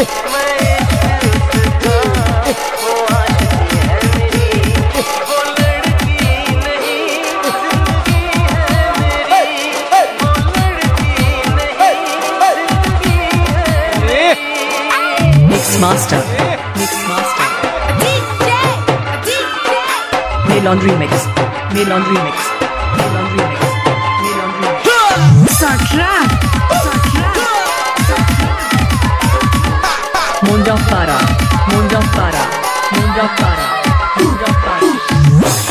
Mix master. Mix master. May laundry mix. May laundry mix. May Mundafara, Mundafara, Mundafara, Mundafara.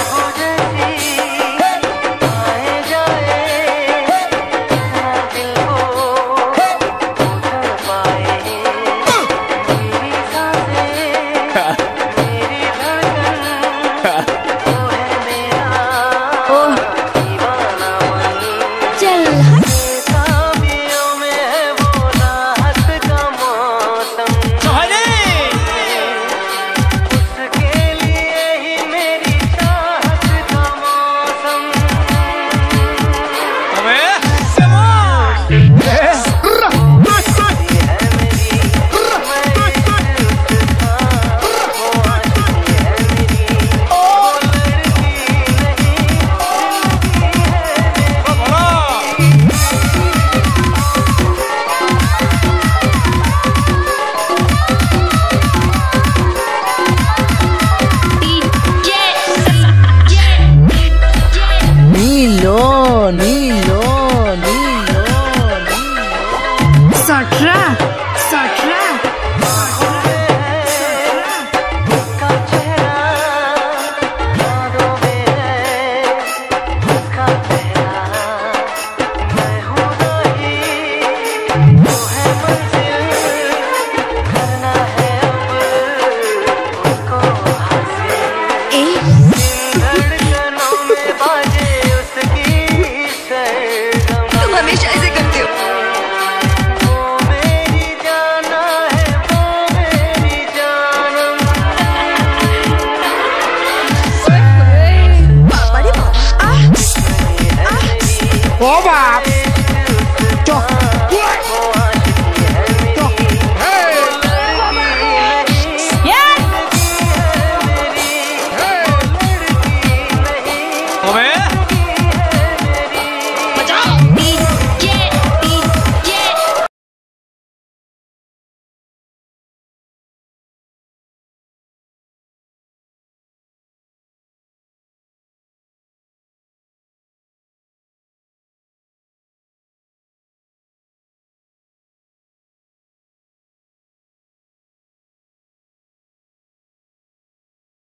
老板